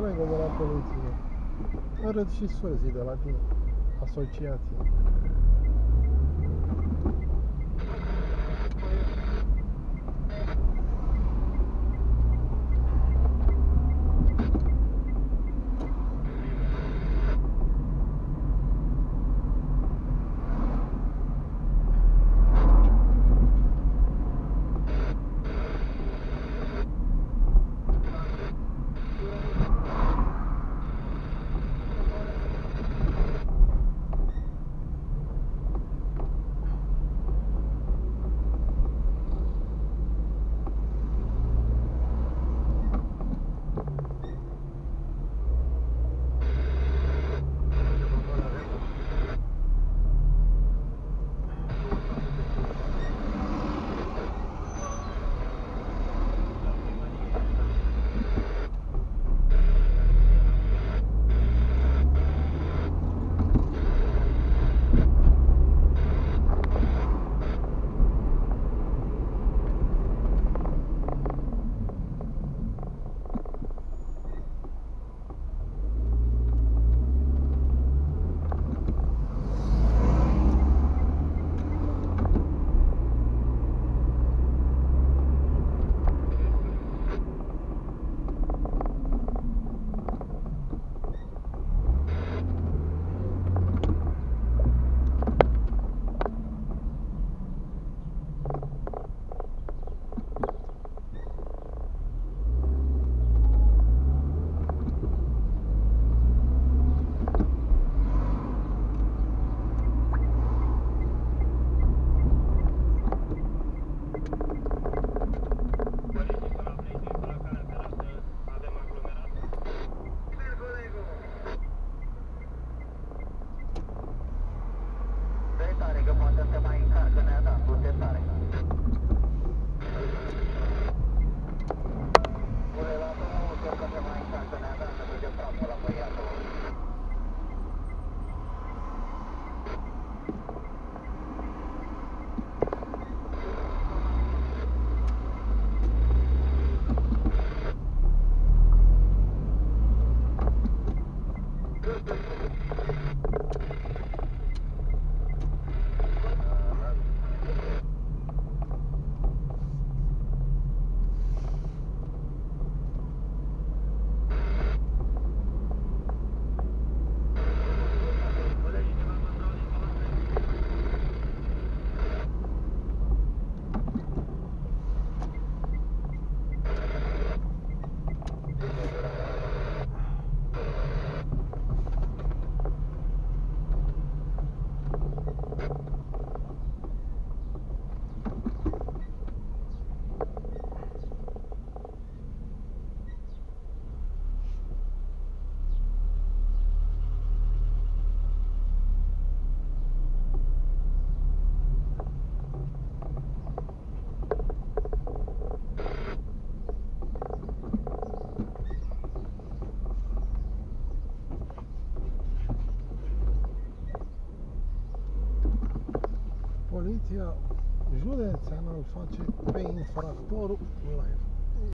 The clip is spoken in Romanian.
colegul de la poliție. Râd și sozii de la tine. Asociație. Poliția județeană îl face pe infractorul live.